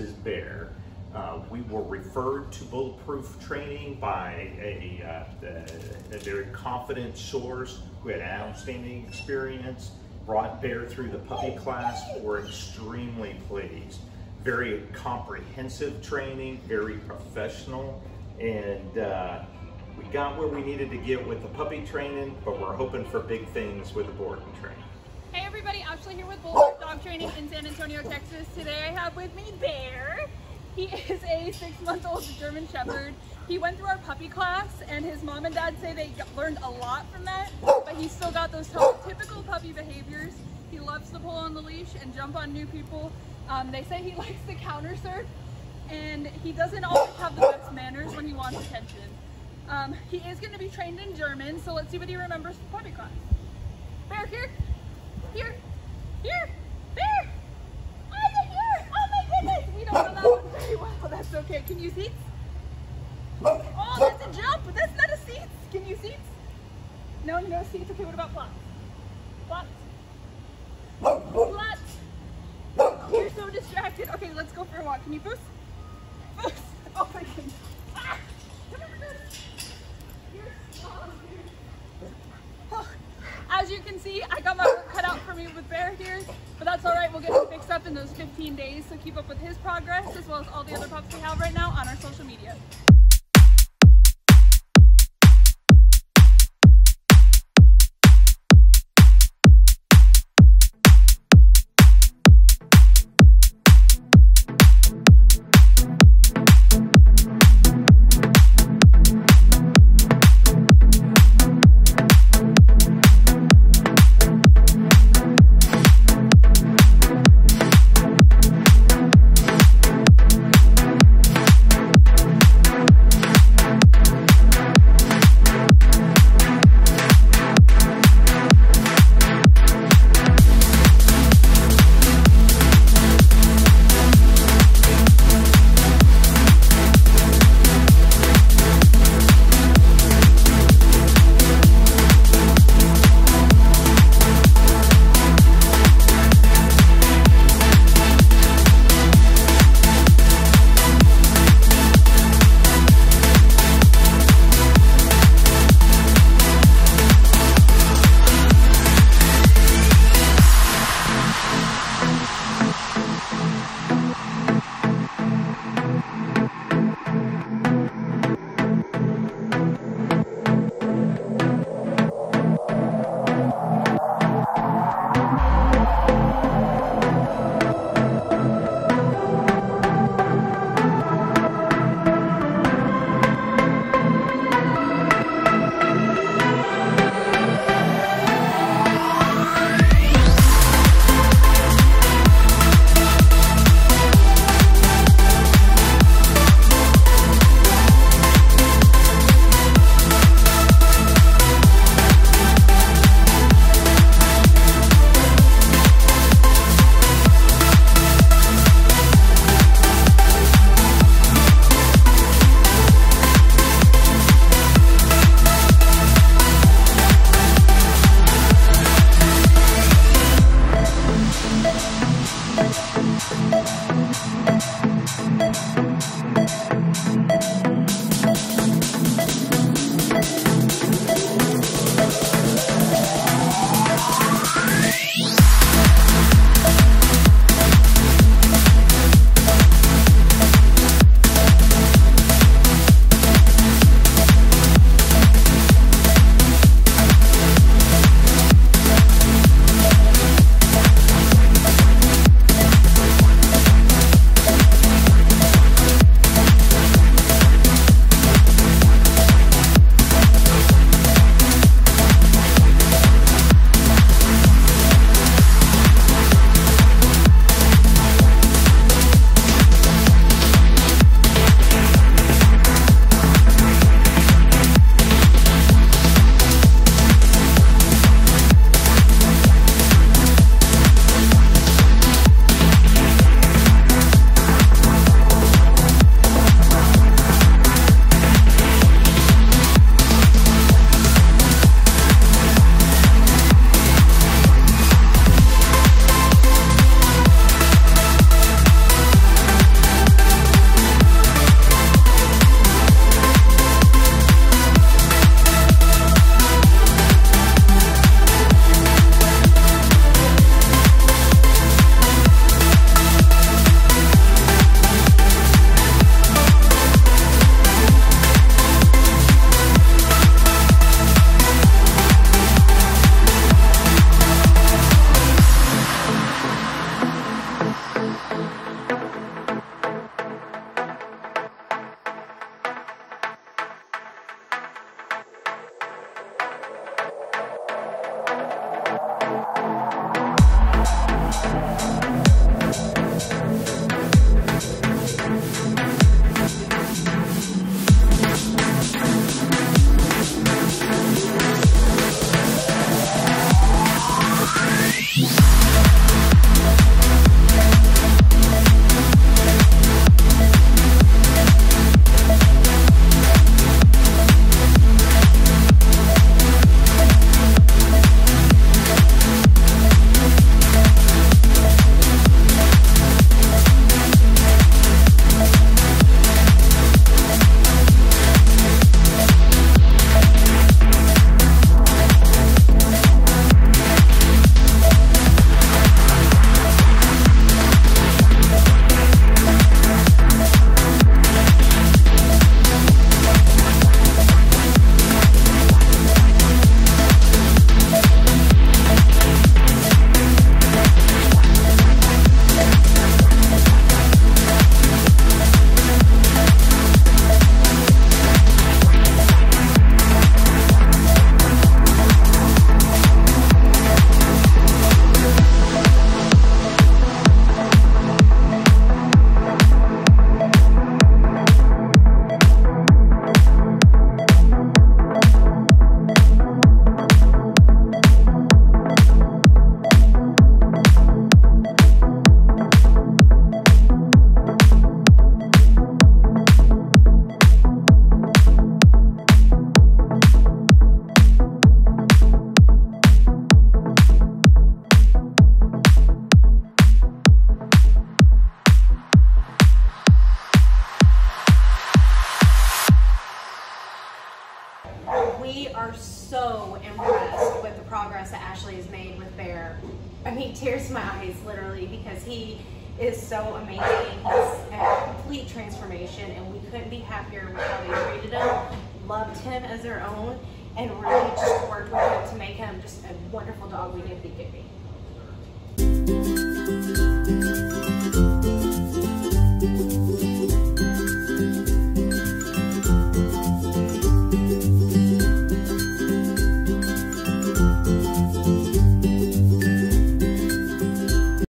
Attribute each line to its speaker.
Speaker 1: Is Bexar. Uh, we were referred to Bulletproof Training by a, uh, a, a very confident source who had outstanding experience, brought Bexar through the puppy class. We're extremely pleased. Very comprehensive training, very professional, and uh, we got where we needed to get with the puppy training, but we're hoping for big things with the boarding training.
Speaker 2: Everybody, Ashley here with Bulletproof Dog Training in San Antonio, Texas. Today I have with me Bexar. He is a six month old German Shepherd. He went through our puppy class and his mom and dad say they learned a lot from that, but he still got those typical puppy behaviors. He loves to pull on the leash and jump on new people. Um, they say he likes to counter surf and he doesn't always have the best manners when he wants attention. Um, he is going to be trained in German, so let's see what he remembers from puppy class. Bexar, here. Here. Here. Bexar. Oh. Oh my goodness. We don't very well. That's okay. Can you sitz? Oh, that's a jump. That's not a sitz. Can you sitz? No, no sitz. Okay, what about platz? Platz. Platz. You're so distracted. Okay, let's go for a walk. Can you? Boost. Oh my goodness. Ah. As you can see, I got my work cut out for with Bexar here, but that's all right. We'll get him fixed up in those 15 days. So keep up with his progress as well as all the other pups we have right now on our social media.
Speaker 3: My eyes, literally, because he is so amazing. He's a complete transformation, and we couldn't be happier with how they treated him, loved him as their own, and really just worked with him to make him just a wonderful dog we knew he could be.